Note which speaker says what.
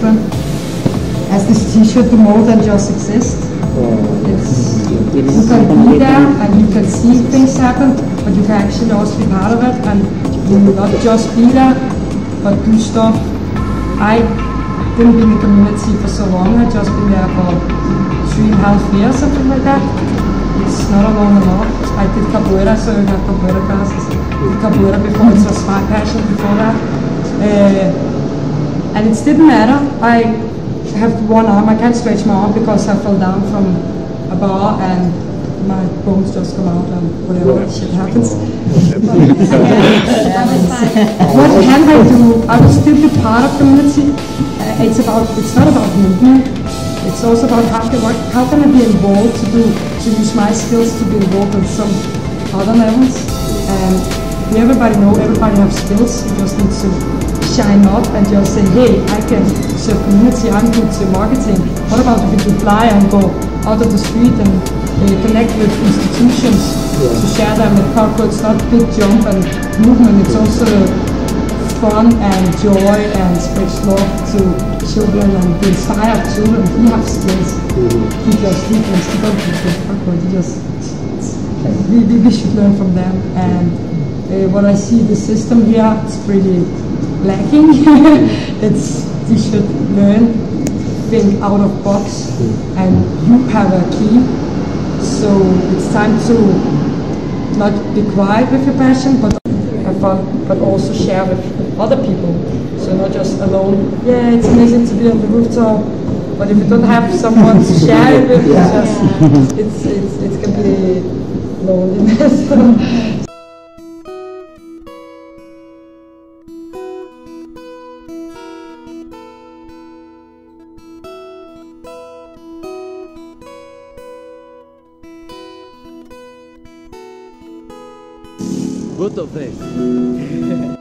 Speaker 1: different. As this t-shirt, the more than just exist. It's, you can be there and you can see things happen, but you can actually also be part of it and you not just be there, but do stuff. I didn't be in the community for so long, I've just been there for three and a half years, something like that. It's not a long enough. I did capoeira, so I got capoeira classes. Did capoeira before, it was my passion before that. Uh, and it didn't matter. I have one arm, I can't stretch my arm because I fell down from a bar and my bones just come out and whatever shit happens. what can I do? I will still be part of community. Uh, it's about, it's not about movement. It's also about how can, what, how can I be involved to do, to use my skills to be involved in some other levels. And everybody know everybody have skills. You just need to shine up and just say, hey, I can serve community, I'm good to marketing. What about if you fly and go out of the street and uh, connect with institutions yeah. to share them with culture? It's not big jump and movement, it's also fun and joy and spread love to children and to inspire children. He have skills. Mm-hmm. He just, he can stick up with He just, we, we should learn from them. And uh, what I see the system here is pretty lacking. it's you should learn think out of box and you have a key. So it's time to not be quiet with your passion but have fun but also share with other people. So not just alone. Yeah, it's amazing to be on the rooftop. But if you don't have someone to share it with, yeah. it's, just, it's, it's, it can be loneliness.
Speaker 2: Both of.